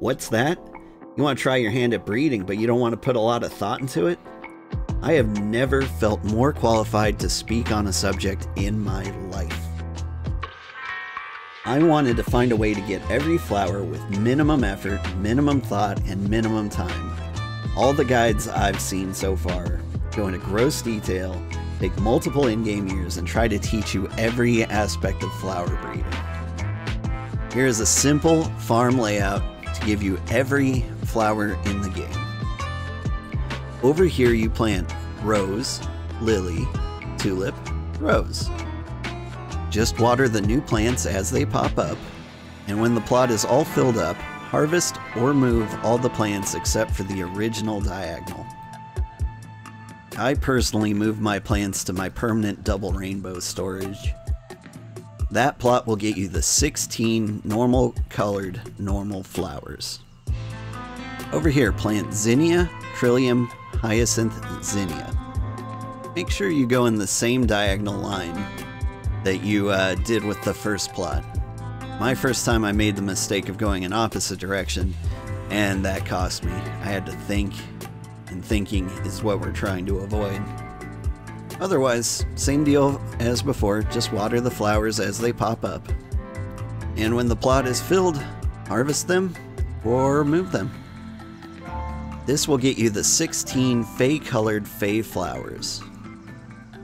What's that? You want to try your hand at breeding, but you don't want to put a lot of thought into it? I have never felt more qualified to speak on a subject in my life. I wanted to find a way to get every flower with minimum effort, minimum thought, and minimum time. All the guides I've seen so far go into gross detail, take multiple in game years, and try to teach you every aspect of flower breeding. Here is a simple farm layout to give you every flower in the game. Over here, you plant rose, lily, tulip, rose. Just water the new plants as they pop up, and when the plot is all filled up, harvest or move all the plants except for the original diagonal. I personally move my plants to my permanent double rainbow storage. That plot will get you the 16 normal colored normal flowers. Over here, plant Zinnia, Trillium, Hyacinth, Zinnia. Make sure you go in the same diagonal line that you uh, did with the first plot. My first time I made the mistake of going in opposite direction, and that cost me. I had to think, and thinking is what we're trying to avoid. Otherwise, same deal as before, just water the flowers as they pop up. And when the plot is filled, harvest them or move them. This will get you the 16 Fae colored Fae flowers.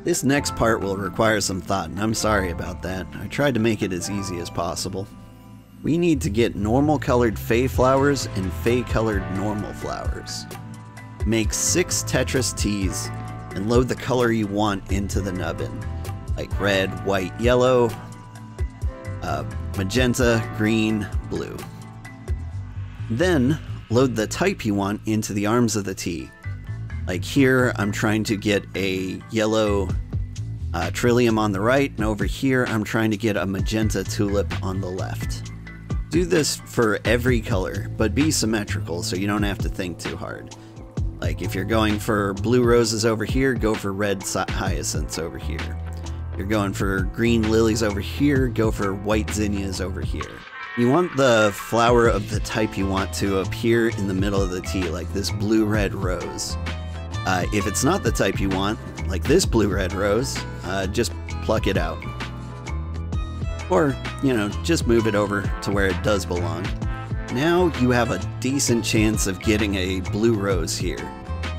This next part will require some thought, and I'm sorry about that. I tried to make it as easy as possible. We need to get normal colored Fae flowers and Fae colored normal flowers. Make six Tetris T's and load the color you want into the nubbin, like red, white, yellow, uh, magenta, green, blue. Then load the type you want into the arms of the T. Like here, I'm trying to get a yellow uh, trillium on the right, and over here, I'm trying to get a magenta tulip on the left. Do this for every color, but be symmetrical so you don't have to think too hard. Like if you're going for blue roses over here, go for red hyacinths over here. You're going for green lilies over here, go for white zinnias over here. You want the flower of the type you want to appear in the middle of the T, like this blue-red rose. Uh, if it's not the type you want, like this blue-red rose, uh, just pluck it out. Or, you know, just move it over to where it does belong. Now you have a decent chance of getting a blue rose here.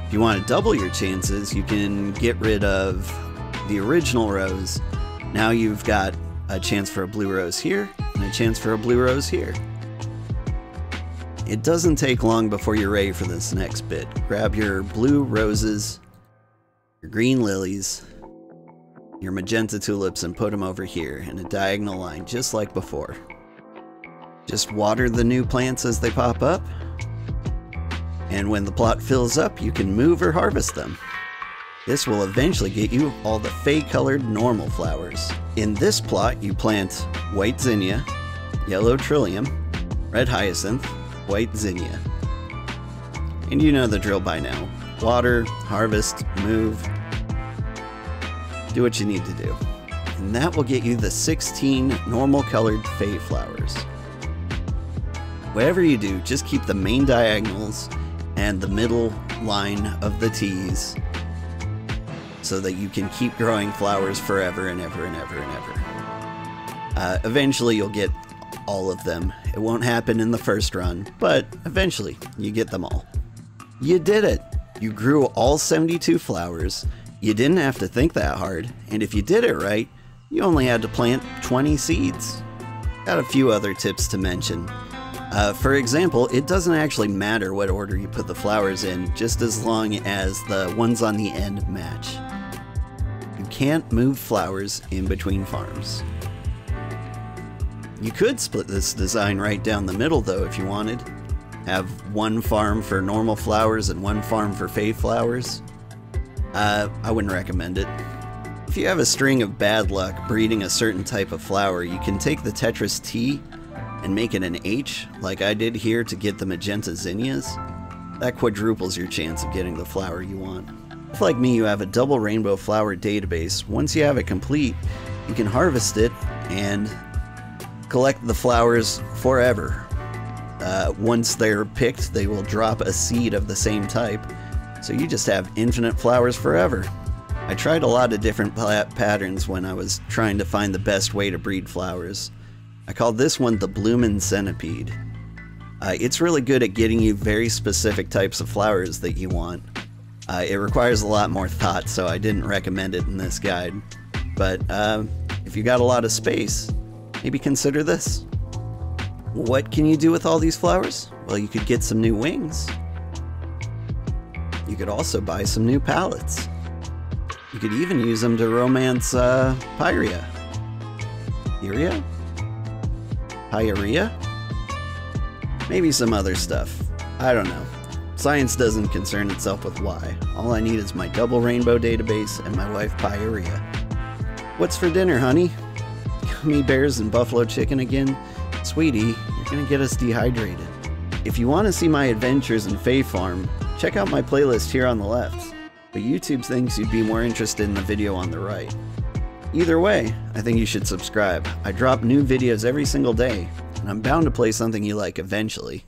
If you want to double your chances, you can get rid of the original rose. Now you've got a chance for a blue rose here, and a chance for a blue rose here. It doesn't take long before you're ready for this next bit. Grab your blue roses, your green lilies, your magenta tulips, and put them over here in a diagonal line, just like before. Just water the new plants as they pop up, and when the plot fills up, you can move or harvest them. This will eventually get you all the Fae-colored normal flowers. In this plot, you plant white zinnia, yellow trillium, red hyacinth, white zinnia. And you know the drill by now. Water, harvest, move. Do what you need to do. And that will get you the 16 normal colored Fae flowers. Whatever you do, just keep the main diagonals and the middle line of the T's so that you can keep growing flowers forever and ever and ever and ever. Uh, eventually, you'll get all of them. It won't happen in the first run, but eventually, you get them all. You did it! You grew all 72 flowers. You didn't have to think that hard, and if you did it right, you only had to plant 20 seeds. Got a few other tips to mention. Uh, for example, it doesn't actually matter what order you put the flowers in, just as long as the ones on the end match You can't move flowers in between farms. You could split this design right down the middle though if you wanted. Have one farm for normal flowers and one farm for Fae flowers. Uh, I wouldn't recommend it. If you have a string of bad luck breeding a certain type of flower, you can take the Tetris T and make it an H, like I did here to get the magenta zinnias. That quadruples your chance of getting the flower you want. If like me you have a double rainbow flower database, once you have it complete, you can harvest it and collect the flowers forever. uh, once they're picked, they will drop a seed of the same type. So you just have infinite flowers forever. I tried a lot of different patterns when I was trying to find the best way to breed flowers. I called this one the Bloomin' Centipede. Uh, it's really good at getting you very specific types of flowers that you want. Uh, it requires a lot more thought, so I didn't recommend it in this guide. But uh, if you got a lot of space, maybe consider this. What can you do with all these flowers? Well, you could get some new wings. You could also buy some new palettes. You could even use them to romance uh, Pyria. Pyria? Pyria? Maybe some other stuff. I don't know. Science doesn't concern itself with why. All I need is my double rainbow database and my wife Pyria. What's for dinner, honey? Gummy bears and buffalo chicken again? Sweetie, you're gonna get us dehydrated. If you want to see my adventures in Fae Farm, check out my playlist here on the left, but YouTube thinks you'd be more interested in the video on the right. Either way, I think you should subscribe. I drop new videos every single day, and I'm bound to play something you like eventually.